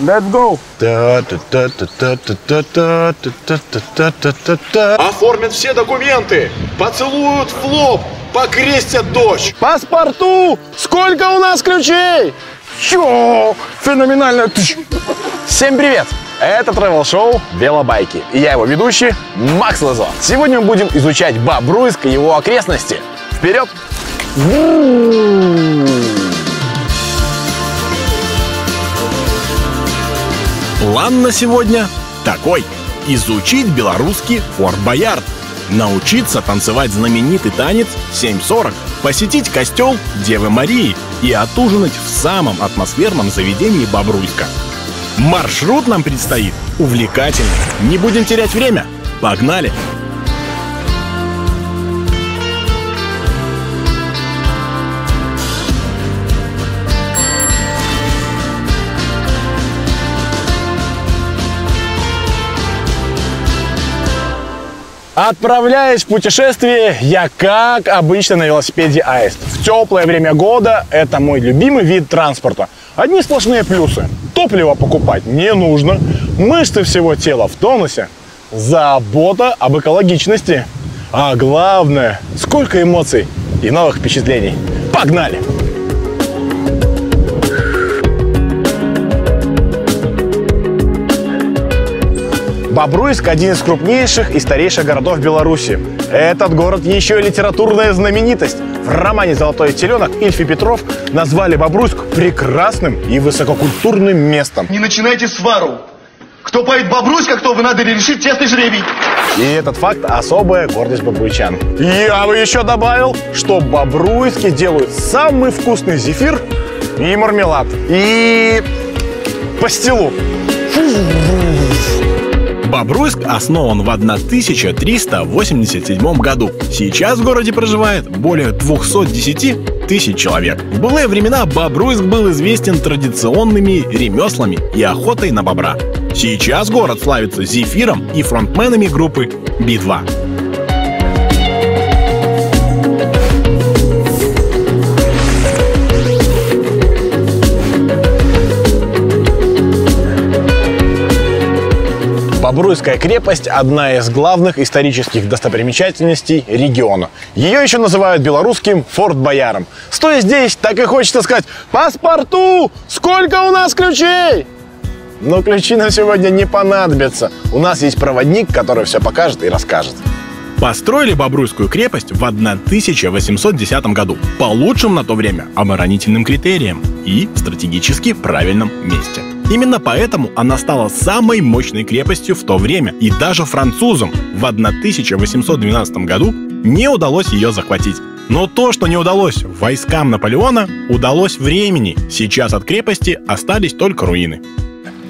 Let's go. Оформят все документы, поцелуют в лоб, покрестят дочь. Паспорту! Сколько у нас ключей? Чё? Феноменально. Всем привет! Это travel шоу «Велобайки». И я его ведущий Макс Лазо. Сегодня мы будем изучать Бобруйск и его окрестности. Вперед! План на сегодня такой. Изучить белорусский Форт Боярд. Научиться танцевать знаменитый танец 7.40. Посетить костел Девы Марии и отужинать в самом атмосферном заведении Бобруйска. Маршрут нам предстоит увлекательный. Не будем терять время. Погнали! Отправляясь в путешествие, я, как обычно, на велосипеде Аист. В теплое время года это мой любимый вид транспорта. Одни сплошные плюсы. Топливо покупать не нужно, мышцы всего тела в тонусе, забота об экологичности. А главное, сколько эмоций и новых впечатлений. Погнали! Бобруйск – один из крупнейших и старейших городов Беларуси. Этот город еще и литературная знаменитость. В романе «Золотой теленок» Ильф и Петров назвали Бобруйск прекрасным и высококультурным местом. Не начинайте свару. Кто поет Бобруйска, кто вы надо решить честный жребий. И этот факт – особая гордость бобруйчан. Я бы еще добавил, что в Бобруйске делают самый вкусный зефир и мармелад. И пастилу. Бобруйск основан в 1387 году. Сейчас в городе проживает более 210 тысяч человек. В былые времена Бобруйск был известен традиционными ремеслами и охотой на бобра. Сейчас город славится зефиром и фронтменами группы Би-2. Бобруйская крепость – одна из главных исторических достопримечательностей региона. Ее еще называют белорусским Форт Бояром. Стоя здесь, так и хочется сказать «Паспорту! Сколько у нас ключей?» Но ключи нам сегодня не понадобятся. У нас есть проводник, который все покажет и расскажет. Построили Бобруйскую крепость в 1810 году по лучшим на то время оборонительным критериям и стратегически правильном месте. Именно поэтому она стала самой мощной крепостью в то время, и даже французам в 1812 году не удалось ее захватить. Но то, что не удалось войскам Наполеона, удалось времени. Сейчас от крепости остались только руины.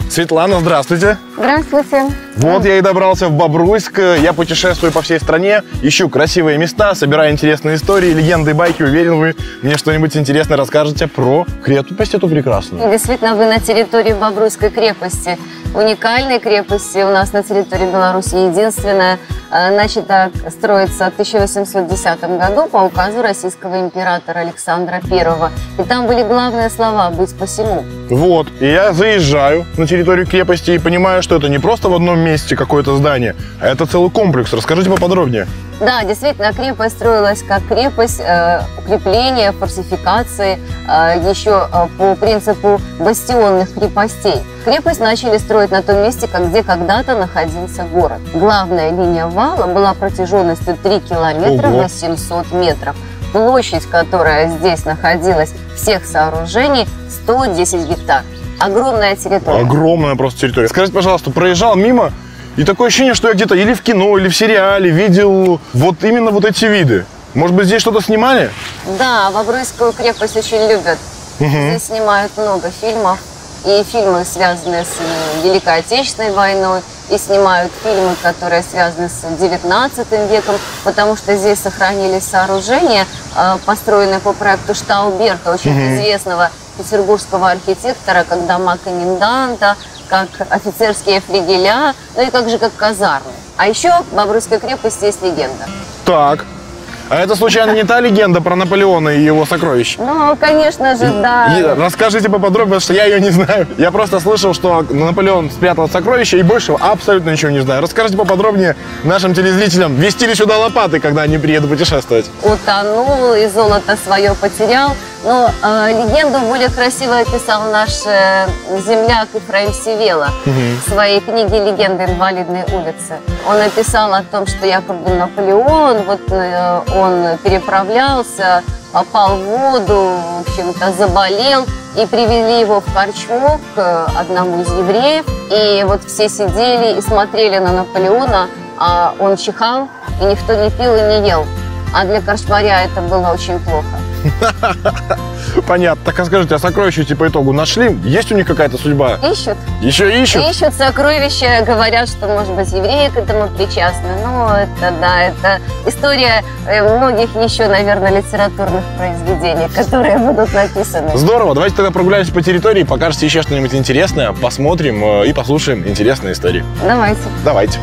Светлана, здравствуйте. Здравствуйте. Вот я и добрался в Бобруйск. Я путешествую по всей стране, ищу красивые места, собираю интересные истории, легенды, байки. Уверен, вы мне что-нибудь интересное расскажете про крепость эту прекрасную. Действительно, вы на территории Бобруйской крепости. Уникальной крепости у нас на территории Беларуси единственная. Э, начата строиться в 1810 году по указу российского императора Александра I. И там были главные слова «быть посему». Вот, и я заезжаю на территорию крепости и понимаю, что это не просто в одном месте какое-то здание, а это целый комплекс. Расскажите поподробнее. Да, действительно, крепость строилась как крепость, э, укрепления, фортификации, э, еще э, по принципу бастионных крепостей. Крепость начали строить на том месте, где когда-то находился город. Главная линия вала была протяженностью 3 километра Ого. 800 метров. Площадь, которая здесь находилась, всех сооружений 110 гектар. Огромная территория. Огромная просто территория. Скажите, пожалуйста, проезжал мимо, и такое ощущение, что я где-то или в кино, или в сериале видел вот именно вот эти виды. Может быть, здесь что-то снимали? Да, Бобруйскую крепость очень любят. Здесь снимают много фильмов. И фильмы, связанные с э, Великой Отечественной войной, и снимают фильмы, которые связаны с 19 веком, потому что здесь сохранились сооружения, э, построенные по проекту Штауберта, очень известного петербургского архитектора, как дома коменданта, как офицерские флигеля, ну и как же как казармы. А еще в Бобруйской крепости есть легенда. Так. А это случайно не та легенда про Наполеона и его сокровища? Ну, конечно же, да. Расскажите поподробнее, потому что я ее не знаю. Я просто слышал, что Наполеон спрятал сокровища и больше абсолютно ничего не знаю. Расскажите поподробнее нашим телезрителям, вести ли сюда лопаты, когда они приедут путешествовать? Утонул и золото свое потерял. Но э, легенду более красиво описал наш э, земляк Ефраим Севела в своей книге «Легенды инвалидной улицы». Он написал о том, что якобы Наполеон, вот э, он переправлялся, попал в воду, в общем-то заболел, и привели его в корчму к э, одному из евреев. И вот все сидели и смотрели на Наполеона, а он чихал, и никто не пил и не ел. А для корчмаря это было очень плохо. Понятно. Так а скажите, а сокровища по итогу нашли? Есть у них какая-то судьба? Ищут. Еще ищут? Ищут сокровища, говорят, что, может быть, евреи к этому причастны. Но это, да, это история э, многих еще, наверное, литературных произведений, которые будут написаны. Здорово. Давайте тогда прогуляемся по территории, покажете еще что-нибудь интересное, посмотрим э, и послушаем интересные истории. Давайте. Давайте.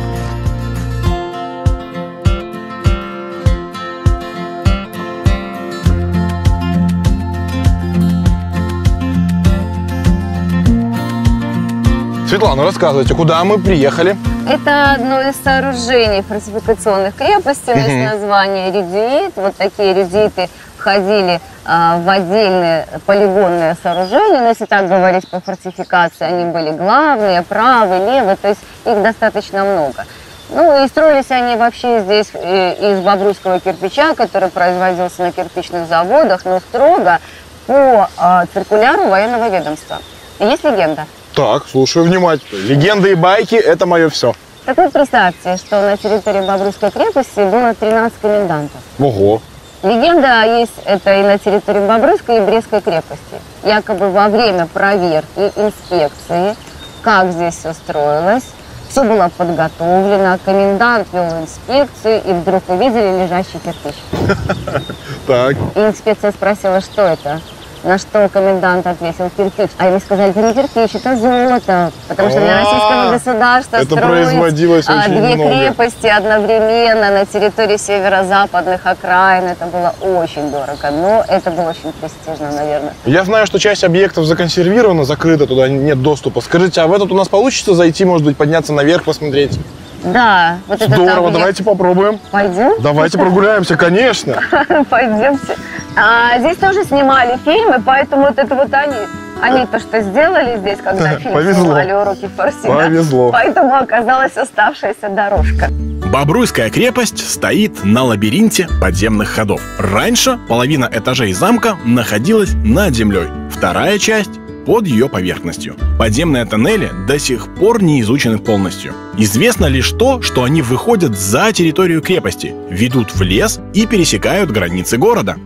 Светлана, рассказывайте, куда мы приехали? Это одно из сооружений фортификационных крепостей, у нас название редюит. Вот такие редюиты входили а, в отдельные полигонные сооружения, но если так говорить по фортификации, они были главные, правые, левые, то есть их достаточно много. Ну и строились они вообще здесь э, из бобруйского кирпича, который производился на кирпичных заводах, но строго по э, циркуляру военного ведомства. И есть легенда. Так, слушаю внимательно. Легенды и байки – это мое все. Так вот, представьте, что на территории Бобруйской крепости было 13 комендантов. Ого. Легенда есть это и на территории Бобруйской и Брестской крепости. Якобы во время проверки, инспекции, как здесь все строилось, все было подготовлено, комендант вел инспекцию, и вдруг увидели лежащий кирпич. Так. И инспекция спросила, что это? На что комендант ответил кирпич. А ему сказали, это не кирпич, это золото. Потому что для А, российского государства это производилось а, очень две много. крепости одновременно на территории северо-западных окраин, это было очень дорого. Но это было очень престижно, наверное. Я знаю, что часть объектов законсервирована, закрыта, туда нет доступа. Скажите, а в этот у нас получится зайти, может быть, подняться наверх, посмотреть? Да, вот Здорово, давайте попробуем. Пойдем? Давайте прогуляемся, конечно. Пойдемте. А, здесь тоже снимали фильмы, поэтому вот это вот они. Они то, что сделали здесь, когда фильм Повезло. снимали «Уроки Форсита». Повезло. Поэтому оказалась оставшаяся дорожка. Бобруйская крепость стоит на лабиринте подземных ходов. Раньше половина этажей замка находилась над землей, вторая часть под ее поверхностью. Подземные тоннели до сих пор не изучены полностью. Известно лишь то, что они выходят за территорию крепости, ведут в лес и пересекают границы города.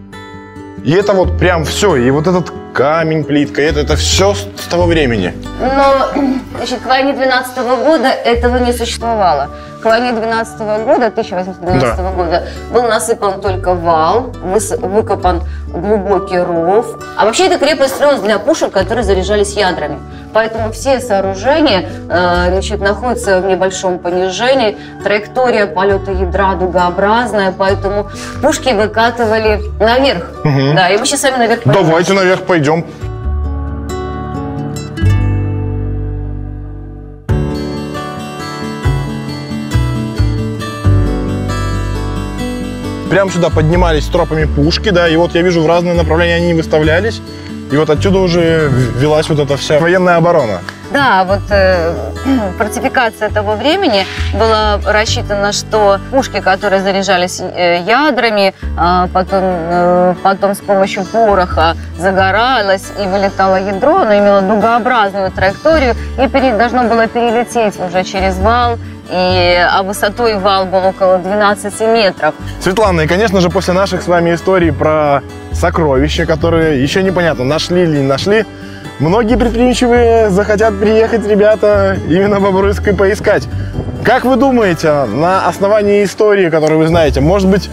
И это вот прям все. И вот этот камень, плитка, это, это все с, с того времени. Но, значит, к войне 12 года этого не существовало. Войне 12 года, 1812 Да. года, был насыпан только вал, выкопан глубокий ров. А вообще эта крепость строилась для пушек, которые заряжались ядрами. Поэтому все сооружения э, значит, находятся в небольшом понижении. Траектория полета ядра дугообразная, поэтому пушки выкатывали наверх. Да, и мы сейчас с вами наверх пойдем. Давайте наверх пойдем. Прям сюда поднимались тропами пушки, да, и вот я вижу в разные направления они выставлялись. И вот отсюда уже велась вот эта вся военная оборона. Да, вот э, фортификация того времени была рассчитана, что пушки, которые заряжались э, ядрами, а потом, э, потом с помощью пороха загоралось и вылетало ядро, оно имело дугообразную траекторию и пере- должно было перелететь уже через вал, и, а высотой вал был около 12 метров. Светлана, и, конечно же, после наших с вами историй про сокровища, которые еще непонятно, нашли или не нашли, многие предприимчивые захотят приехать, ребята, именно в Бобруйской поискать. Как вы думаете, на основании истории, которую вы знаете, может быть,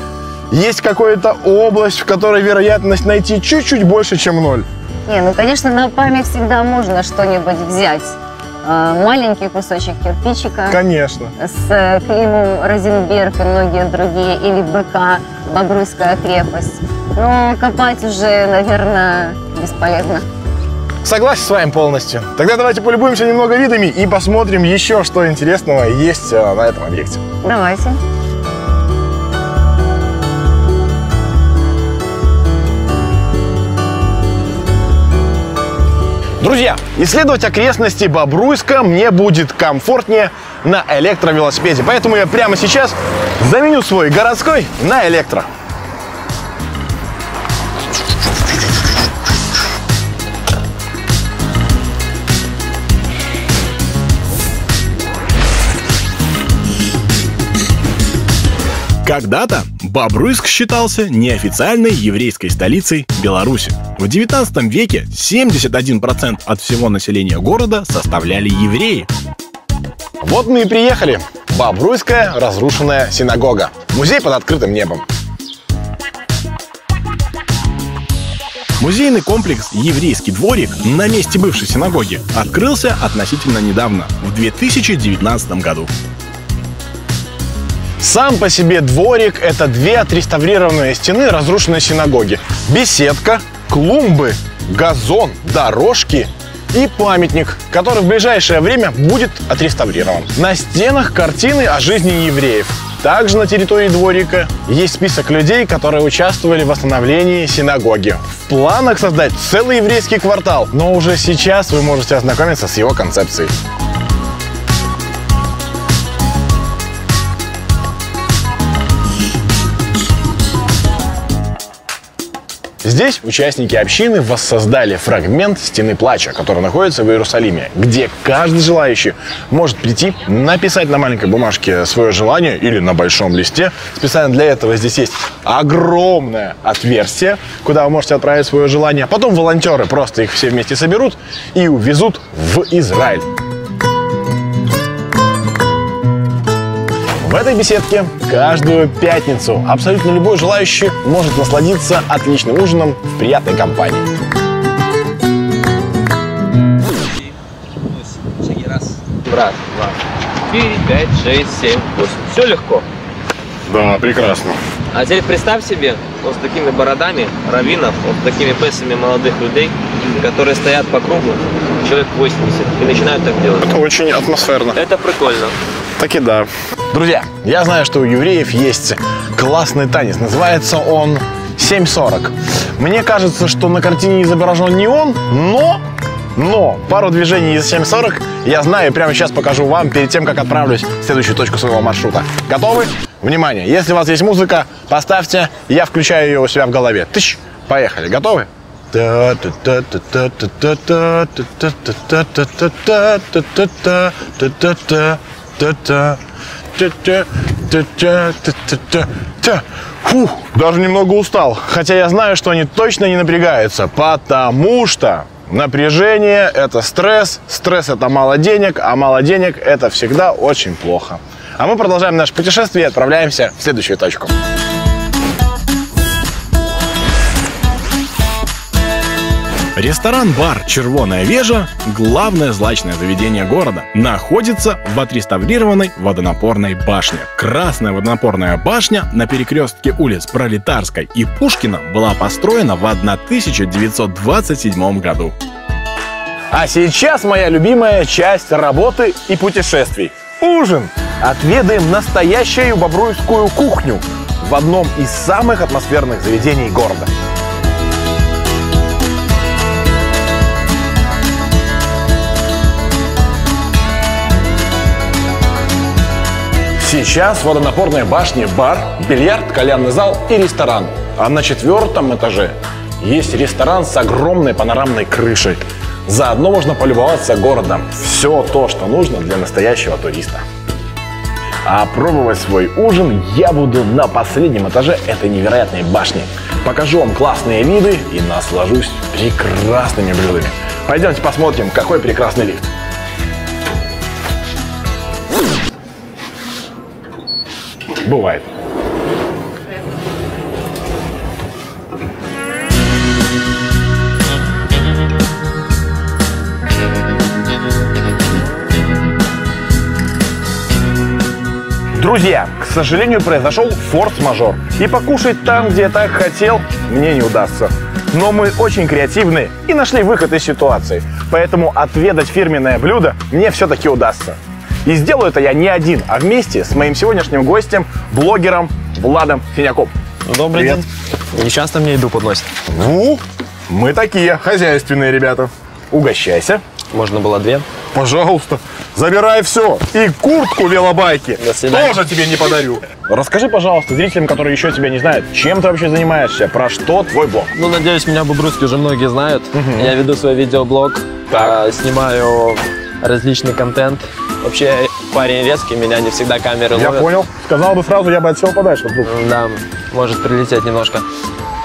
есть какая-то область, в которой вероятность найти чуть-чуть больше, чем ноль? Не, ну, конечно, на память всегда можно что-нибудь взять. э, маленький кусочек кирпичика Конечно. с э, Климом Розенберг и многие другие, или БК, Бобруйская крепость. Но копать уже, наверное, бесполезно. Согласен с вами полностью. Тогда давайте полюбуемся немного видами и посмотрим еще, что интересного есть э, на этом объекте. Давайте. Друзья, исследовать окрестности Бобруйска мне будет комфортнее на электровелосипеде. Поэтому я прямо сейчас заменю свой городской на электро. Когда-то Бобруйск считался неофициальной еврейской столицей Беларуси. В 19 веке 71% от всего населения города составляли евреи. Вот мы и приехали. Бобруйская разрушенная синагога. Музей под открытым небом. Музейный комплекс «Еврейский дворик» на месте бывшей синагоги открылся относительно недавно, в 2019 году. Сам по себе дворик – это две отреставрированные стены разрушенной синагоги. Беседка, клумбы, газон, дорожки и памятник, который в ближайшее время будет отреставрирован. На стенах картины о жизни евреев. Также на территории дворика есть список людей, которые участвовали в восстановлении синагоги. В планах создать целый еврейский квартал, но уже сейчас вы можете ознакомиться с его концепцией. Здесь участники общины воссоздали фрагмент Стены Плача, который находится в Иерусалиме, где каждый желающий может прийти, написать на маленькой бумажке свое желание или на большом листе. Специально для этого здесь есть огромное отверстие, куда вы можете отправить свое желание. Потом волонтеры просто их все вместе соберут и увезут в Израиль. В этой беседке каждую пятницу абсолютно любой желающий может насладиться отличным ужином в приятной компании. Раз, два, четыре, пять, шесть, семь, восемь. Все легко. Да, прекрасно. А теперь представь себе, вот с такими бородами раввинов, вот с такими песами молодых людей, которые стоят по кругу, человек 80, и начинают так делать. Это очень атмосферно. Это прикольно. Так и да. Друзья, я знаю, что у евреев есть классный танец. Называется он 7.40. Мне кажется, что на картине изображен не он, но но пару движений из 7.40 я знаю и прямо сейчас покажу вам перед тем, как отправлюсь в следующую точку своего маршрута. Готовы? Внимание, если у вас есть музыка, поставьте, я включаю ее у себя в голове. Тыщ, поехали, готовы? Фух, даже немного устал. Хотя я знаю, что они точно не напрягаются, потому что напряжение – это стресс, стресс – это мало денег, а мало денег – это всегда очень плохо. А мы продолжаем наше путешествие и отправляемся в следующую точку. Ресторан-бар «Червоная вежа» – главное злачное заведение города. Находится в отреставрированной водонапорной башне. Красная водонапорная башня на перекрестке улиц Пролетарской и Пушкина была построена в 1927 году. А сейчас моя любимая часть работы и путешествий – ужин. Отведаем настоящую бобруйскую кухню в одном из самых атмосферных заведений города. Сейчас в водонапорной башне бар, бильярд, кальянный зал и ресторан. А на четвертом этаже есть ресторан с огромной панорамной крышей. Заодно можно полюбоваться городом. Все то, что нужно для настоящего туриста. А пробовать свой ужин я буду на последнем этаже этой невероятной башни. Покажу вам классные виды и наслажусь прекрасными блюдами. Пойдемте посмотрим, какой прекрасный лифт. Бывает. Друзья, к сожалению, произошел форс-мажор. И покушать там, где я так хотел, мне не удастся. Но мы очень креативны и нашли выход из ситуации. Поэтому отведать фирменное блюдо мне все-таки удастся. И сделаю это я не один, а вместе с моим сегодняшним гостем, блогером Владом Финяком. Добрый Привет. день. Не часто мне еду подносят. Ну, мы такие хозяйственные ребята. Угощайся. Можно было две. Пожалуйста, забирай все. И куртку велобайки До свидания. тоже тебе не подарю. Расскажи, пожалуйста, зрителям, которые еще тебя не знают, чем ты вообще занимаешься, про что твой блог? Ну, надеюсь, меня Бобруйский уже многие знают. Я веду свой видеоблог, Так. а, снимаю различный контент. Вообще, парень резкий, меня не всегда камеры Я ловят. понял. Сказал бы сразу, я бы отсел подальше. вдруг. Да, может прилететь немножко.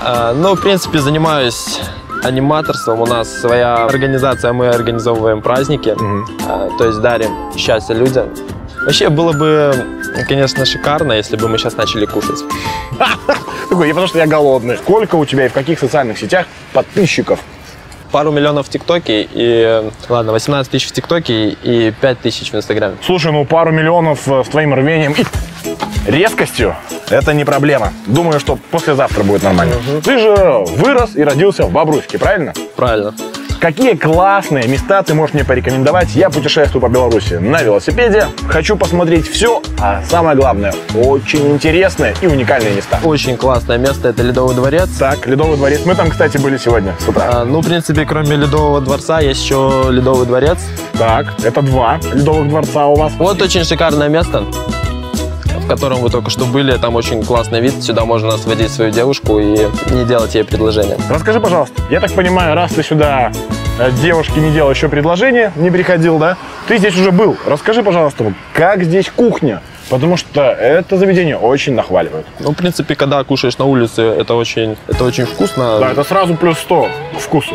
А, Ну, в принципе, занимаюсь аниматорством. У нас своя организация, мы организовываем праздники, а, то есть дарим счастье людям. Вообще было бы, конечно, шикарно, если бы мы сейчас начали кушать. Такой, я потому что я голодный. Сколько у тебя и в каких социальных сетях подписчиков? Пару миллионов в ТикТоке и, ладно, 18 тысяч в ТикТоке и 5 тысяч в Инстаграме. Слушай, ну пару миллионов э, с твоим рвением и резкостью это не проблема. Думаю, что послезавтра будет нормально. Ты же вырос и родился в Бобруйске, правильно? Правильно. Какие классные места ты можешь мне порекомендовать? Я путешествую по Беларуси на велосипеде, хочу посмотреть все, а самое главное, очень интересные и уникальные места. Очень классное место, это Ледовый дворец. Так, Ледовый дворец. Мы там, кстати, были сегодня с утра. А, ну, в принципе, кроме Ледового дворца есть еще Ледовый дворец. Так, это два Ледовых дворца у вас. Вот очень шикарное место, в котором вы только что были. Там очень классный вид. Сюда можно сводить свою девушку и не делать ей предложение. Расскажи, пожалуйста, я так понимаю, раз ты сюда э, девушке не делал еще предложение, не приходил, да? Ты здесь уже был. Расскажи, пожалуйста, как здесь кухня? Потому что это заведение очень нахваливают. Ну, в принципе, когда кушаешь на улице, это очень, это очень вкусно. Да, это сразу плюс 100 к вкусу.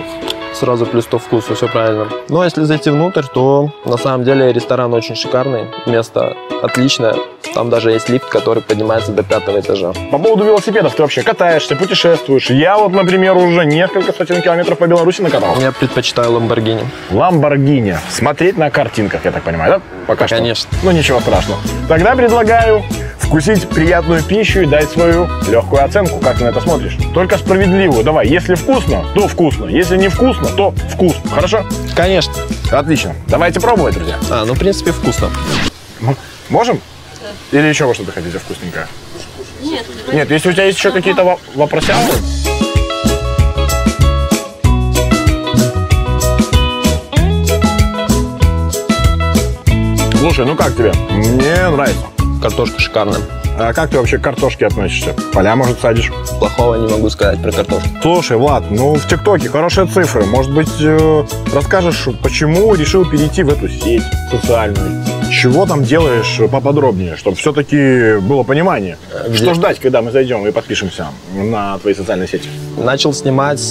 Сразу плюс 100 вкусу, все правильно. Ну, а если зайти внутрь, то на самом деле ресторан очень шикарный. Место отличное. Там даже есть лифт, который поднимается до пятого этажа. По поводу велосипедов, ты вообще катаешься, путешествуешь. Я вот, например, уже несколько сотен километров по Беларуси накатал. Я предпочитаю Ламборгини. Ламборгини. Смотреть на картинках, я так понимаю, да? Пока что. Конечно. Ну, ничего страшного. Тогда предлагаю вкусить приятную пищу и дать свою легкую оценку. Как ты на это смотришь? Только справедливую. Давай, если вкусно, то вкусно. Если не вкусно, то вкусно. Хорошо? Конечно. Отлично. Давайте пробовать, друзья. А, ну, в принципе, вкусно. М- Можем? Или еще вы что-то хотите вкусненькое? Нет. Нет, если у тебя есть еще какие-то во- вопросалы? Слушай, ну как тебе? Мне нравится. Картошка шикарная. А как ты вообще к картошке относишься? Поля, может, садишь? Плохого не могу сказать про картошку. Слушай, Влад, ну в ТикТоке хорошие цифры. Может быть, э, расскажешь, почему решил перейти в эту сеть социальную? Чего там делаешь поподробнее, чтобы все-таки было понимание? где? Что ждать, когда мы зайдем и подпишемся на твои социальные сети? Начал снимать,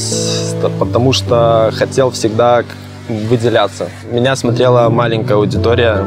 потому что хотел всегда выделяться. Меня смотрела маленькая аудитория,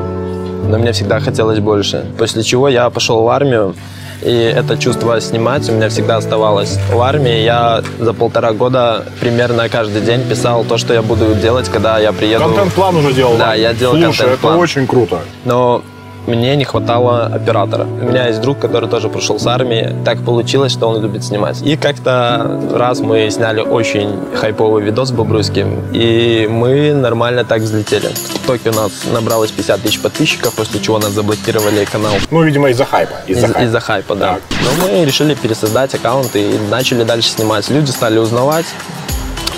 но мне всегда хотелось больше. После чего я пошел в армию, и это чувство снимать у меня всегда оставалось. В армии я за полтора года примерно каждый день писал то, что я буду делать, когда я приеду. Контент-план уже делал? Да, я делал Слушай, это контент-план. очень круто. но мне не хватало оператора. У меня есть друг, который тоже пришел с армии. Так получилось, что он любит снимать. И как-то раз мы сняли очень хайповый видос Бобруйским, и мы нормально так взлетели. В ТикТоке у нас набралось 50 тысяч подписчиков, после чего нас заблокировали канал. Ну, видимо, из-за хайпа. Из-за Из- хайпа. Из-за хайпа, да. Так. Но мы решили пересоздать аккаунт и начали дальше снимать. Люди стали узнавать,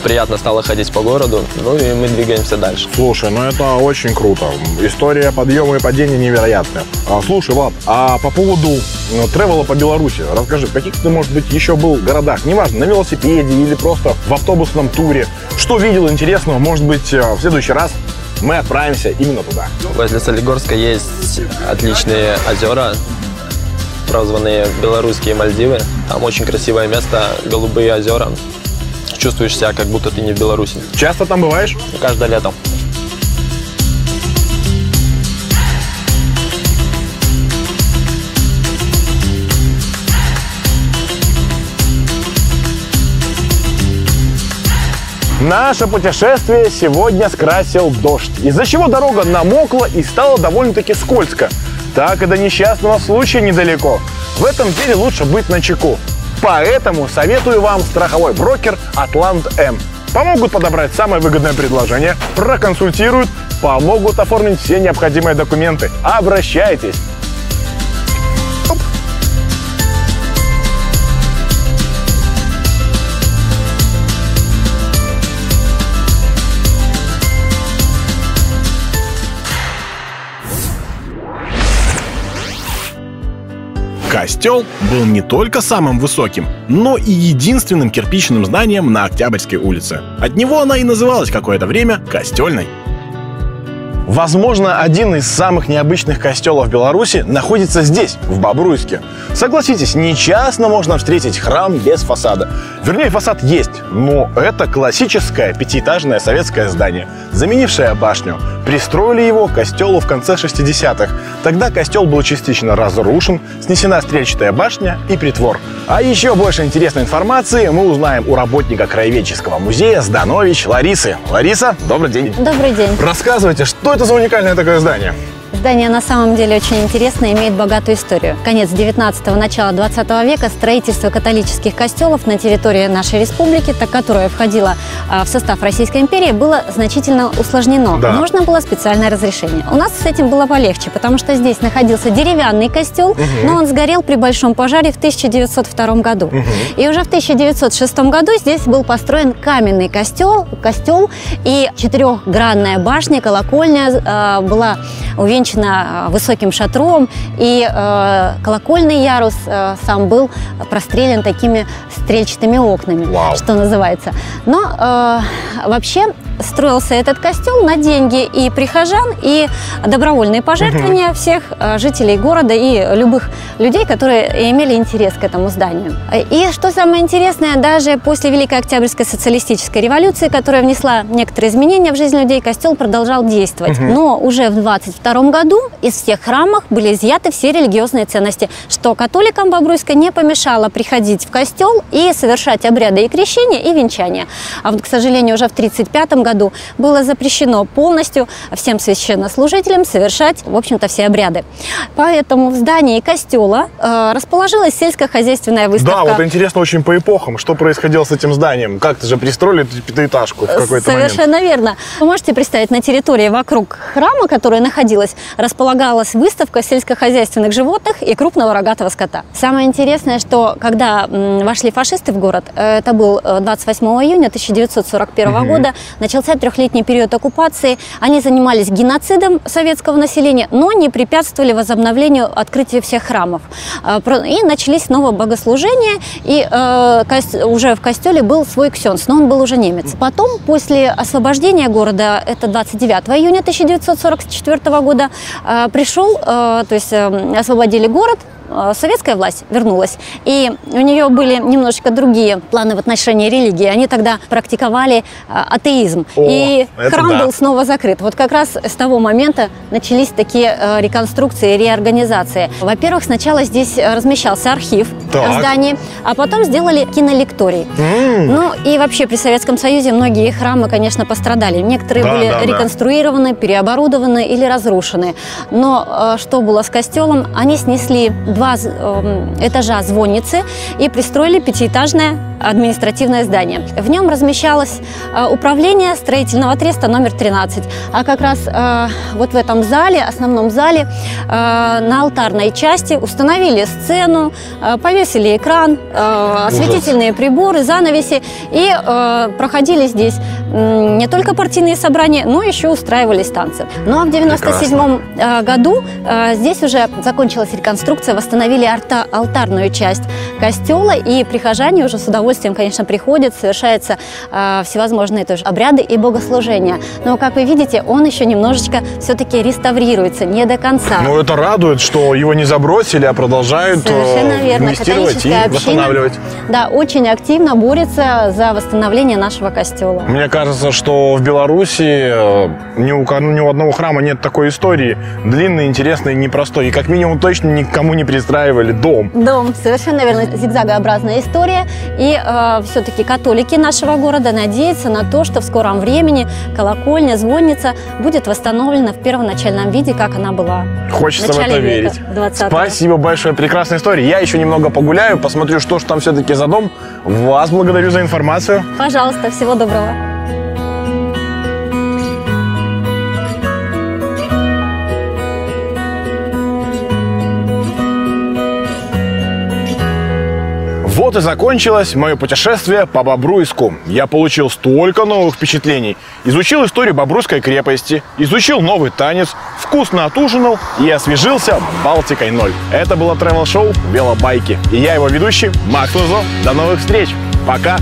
приятно стало ходить по городу, ну и мы двигаемся дальше. Слушай, ну это очень круто. История подъема и падения невероятная. А, слушай, Влад, а по поводу ну, тревела по Беларуси, расскажи, в каких ты, может быть, еще был городах? Неважно, на велосипеде или просто в автобусном туре. Что видел интересного? Может быть, э, в следующий раз мы отправимся именно туда. Возле Солигорска есть отличные озера, прозванные Белорусские Мальдивы. Там очень красивое место, голубые озера. Чувствуешь себя, как будто ты не в Беларуси. Часто там бываешь? Каждое лето. Наше путешествие сегодня скрасил дождь, из-за чего дорога намокла и стала довольно-таки скользко. так и до несчастного случая недалеко. В этом деле лучше быть на чеку. Поэтому советую вам страховой брокер Атлант М. Помогут подобрать самое выгодное предложение, проконсультируют, помогут оформить все необходимые документы. Обращайтесь! Костел был не только самым высоким, но и единственным кирпичным зданием на Октябрьской улице. От него она и называлась какое-то время Костельной. Возможно, один из самых необычных костелов Беларуси находится здесь, в Бобруйске. Согласитесь, нечасто можно встретить храм без фасада. Вернее, фасад есть, но это классическое пятиэтажное советское здание, заменившее башню. Пристроили его к костелу в конце 60-х. Тогда костел был частично разрушен, снесена стрельчатая башня и притвор. А еще больше интересной информации мы узнаем у работника краеведческого музея Зданович Ларисы. Лариса, добрый день. Добрый день. Рассказывайте, что это за уникальное такое здание? Здание на самом деле очень интересное, имеет богатую историю. Конец 19-го, начало 20 века строительство католических костелов на территории нашей республики, так, которая входила а, в состав Российской империи, было значительно усложнено. Да. Нужно было специальное разрешение. У нас с этим было полегче, потому что здесь находился деревянный костел, но он сгорел при большом пожаре в 1902 году. И уже в 1906 году здесь был построен каменный костел, костел и четырехгранная башня, колокольня э, была увенчана э, высоким шатром, и э, колокольный ярус э, сам был прострелен такими стрельчатыми окнами, Вау. что называется. Но э, вообще строился этот костел на деньги и прихожан, и добровольные пожертвования всех э, жителей города и любых людей, которые имели интерес к этому зданию. И что самое интересное, даже после Великой Октябрьской социалистической революции, которая внесла некоторые изменения в жизнь людей, костел продолжал действовать. Но уже в 22 году из всех храмов были изъяты все религиозные ценности, что католикам Бобруйска не помешало приходить в костел и совершать обряды и крещения, и венчания. А вот, к сожалению, уже в 1935 году было запрещено полностью всем священнослужителям совершать, в общем-то, все обряды. Поэтому в здании костела э, расположилась сельскохозяйственная выставка. Да, вот интересно очень по эпохам, что происходило с этим зданием. Как-то же пристроили пятиэтажку в какой-то момент. Совершенно верно. Вы можете представить, на территории вокруг храма, которая находилась, располагалась выставка сельскохозяйственных животных и крупного рогатого скота. Самое интересное, что когда вошли фашисты в город, э, это был э, 28 июня 1941 года, начался трехлетний период оккупации, они занимались геноцидом советского населения, но не препятствовали возобновлению открытия всех храмов. Э, И начались снова богослужения, и э, уже в костеле был свой ксенс, но он был уже немец. Потом, после освобождения города, это 29 июня 1944 года, э, пришел, э, то есть э, освободили город, э, советская власть вернулась, и у нее были немножечко другие планы в отношении религии. Они тогда практиковали э, атеизм, О, и храм да. был снова закрыт. Вот как раз с того момента начались такие э, реконструкции, реорганизации. Во-первых, сначала здесь э, размещался архив Так. в здании, а потом сделали кинолекторий. Ну и вообще при Советском Союзе многие храмы, конечно, пострадали. Некоторые Да, были да, да. реконструированы, переоборудованы или разрушены. Но э, что было с костелом? Они снесли два эм, этажа звонницы и пристроили пятиэтажное административное здание. В нем размещалось э, управление строительного треста номер 13. А как раз э, вот в этом зале, основном зале, э, на алтарной части установили сцену, повесили экран, осветительные приборы, занавеси и проходили здесь не только партийные собрания, но еще устраивались танцы. Ну а в 97 э, году здесь уже закончилась реконструкция, восстановили арта- алтарную часть костела, и прихожане уже с удовольствием, конечно, приходят, совершаются э, всевозможные тоже обряды и богослужения. Но, как вы видите, он еще немножечко все-таки реставрируется, не до конца. Ну, это радует, что его не забросили, а продолжают Совершенно э, верно. инвестировать и община, восстанавливать. Да, очень активно борется за восстановление нашего костела. Мне кажется, что в Беларуси э, ни у, ни у одного храма нет такой истории длинной, интересной, непростой. И как минимум точно никому не, при- перестраивали дом. Дом, совершенно верно, зигзагообразная история. И э, все-таки католики нашего города надеются на то, что в скором времени колокольня, звонница будет восстановлена в первоначальном виде, как она была. Хочется в, начале это верить. 20-го. Спасибо большое, прекрасная история. Я еще немного погуляю, посмотрю, что же там все-таки за дом. Вас благодарю за информацию. Пожалуйста, всего доброго. Вот и закончилось мое путешествие по Бобруйску. Я получил столько новых впечатлений. Изучил историю Бобруйской крепости, изучил новый танец, вкусно отужинал и освежился Балтикой 0. Это было travel шоу «Велобайки». И я его ведущий Макс Лузо. До новых встреч. Пока.